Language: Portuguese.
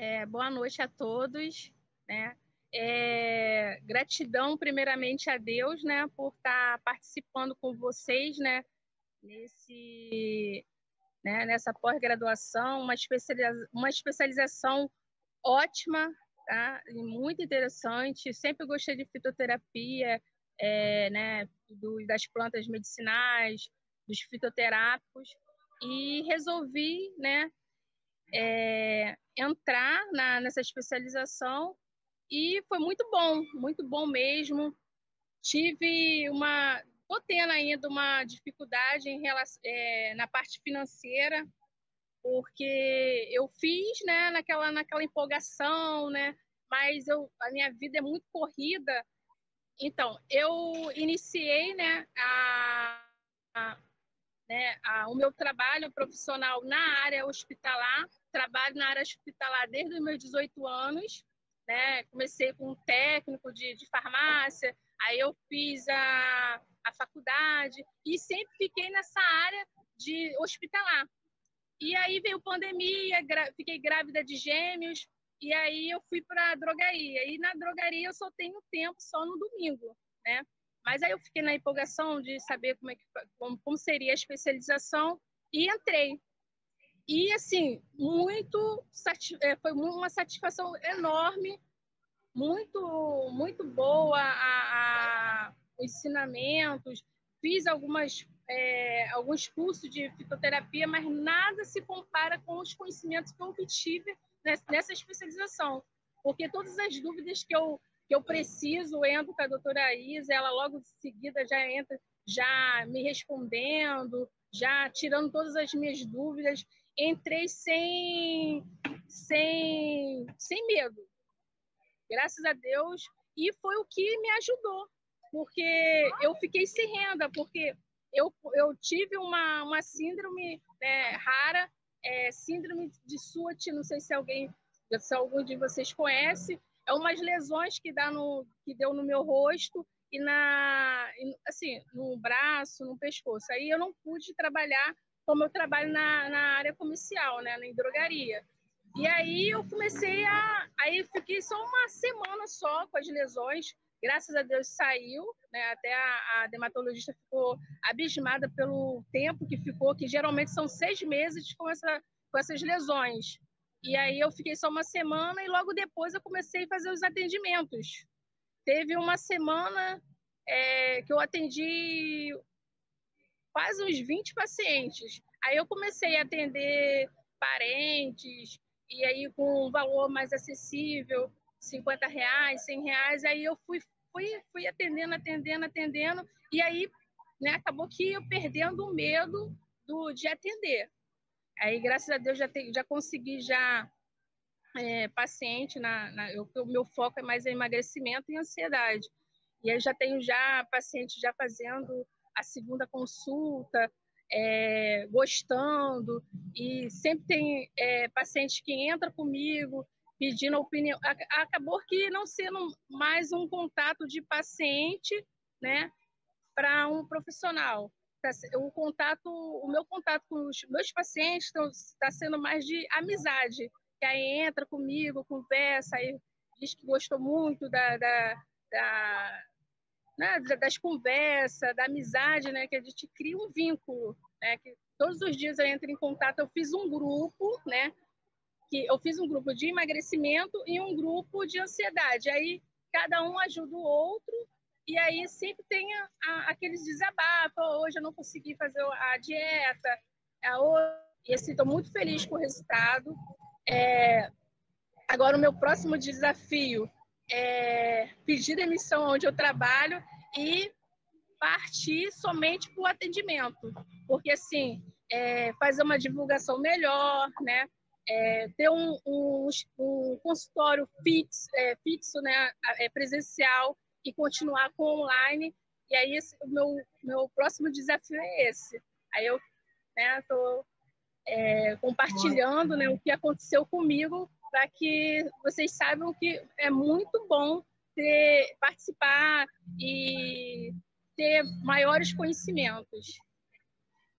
É, boa noite a todos, né? É, gratidão primeiramente a Deus, né, por estar participando com vocês, né, nesse, né, nessa pós-graduação, uma, especializa uma especialização ótima, tá? E muito interessante. Sempre gostei de fitoterapia, é, né, do, das plantas medicinais, dos fitoterápicos, e resolvi, né, é, entrar na, nessa especialização e foi muito bom, muito bom mesmo. Tive uma, estou tendo ainda uma dificuldade em relação, é, na parte financeira, porque eu fiz, né, naquela, naquela empolgação, né, mas eu, a minha vida é muito corrida. Então, eu iniciei, né, a, a, né, o meu trabalho profissional na área hospitalar, trabalho na área hospitalar desde os meus 18 anos, né, comecei com um técnico de, de farmácia, aí eu fiz a, a faculdade e sempre fiquei nessa área de hospitalar. E aí veio pandemia, fiquei grávida de gêmeos, e aí eu fui para a drogaria. E na drogaria eu só tenho tempo só no domingo, né? Mas aí eu fiquei na empolgação de saber como, é que, como, como seria a especialização e entrei. E, assim, muito é, foi uma satisfação enorme, muito, muito boa a, a os ensinamentos, fiz algumas, é, alguns cursos de fitoterapia, mas nada se compara com os conhecimentos que eu obtive nessa especialização. Porque todas as dúvidas que eu, que eu preciso, entro com a doutora Isa, ela logo de seguida já entra, já me respondendo, já tirando todas as minhas dúvidas. Entrei sem, sem, sem medo. Graças a Deus. E foi o que me ajudou, porque eu fiquei sem renda, porque eu, eu tive uma, uma síndrome né, rara é, síndrome de Suat, não sei se alguém, se algum de vocês conhece, é umas lesões que dá no que deu no meu rosto e na assim no braço, no pescoço. Aí eu não pude trabalhar como eu trabalho na, na área comercial, né, na drogaria. E aí eu comecei a aí fiquei só uma semana só com as lesões. Graças a Deus saiu, né? Até a, a dermatologista ficou abismada pelo tempo que ficou, que geralmente são seis meses com, essa, com essas lesões. E aí eu fiquei só uma semana e logo depois eu comecei a fazer os atendimentos. Teve uma semana é, que eu atendi quase uns 20 pacientes. Aí eu comecei a atender parentes, e aí com um valor mais acessível, 50 reais, 100 reais, aí eu fui, fui, fui atendendo, atendendo, atendendo, e aí né, acabou que eu perdendo o medo do, de atender. Aí, graças a Deus, já, te, já consegui já é, paciente, na, na eu, o meu foco é mais em emagrecimento e ansiedade. E aí já tenho já paciente já fazendo a segunda consulta, é, gostando, e sempre tem é, paciente que entra comigo pedindo opinião. Acabou que não sendo mais um contato de paciente, né, para um profissional. O contato, o meu contato com os meus pacientes está sendo mais de amizade. Que aí entra comigo, conversa, aí diz que gostou muito da, da, da né, das conversas, da amizade, né, que a gente cria um vínculo, né, que todos os dias eu entro em contato. Eu fiz um grupo, né, que eu fiz um grupo de emagrecimento e um grupo de ansiedade. Aí cada um ajuda o outro e aí sempre tem a, a, aqueles desabafos. Hoje eu não consegui fazer a dieta. A hoje, e assim, estou muito feliz com o resultado. É, agora o meu próximo desafio é pedir demissão onde eu trabalho e partir somente para o atendimento, porque assim é, fazer uma divulgação melhor, né? é, ter um, um, um consultório fixo, é, fixo né, é, presencial e continuar com online. E aí o meu, meu próximo desafio é esse. Aí eu estou né, compartilhando né, o que aconteceu comigo para que vocês saibam que é muito bom ter, participar e ter maiores conhecimentos.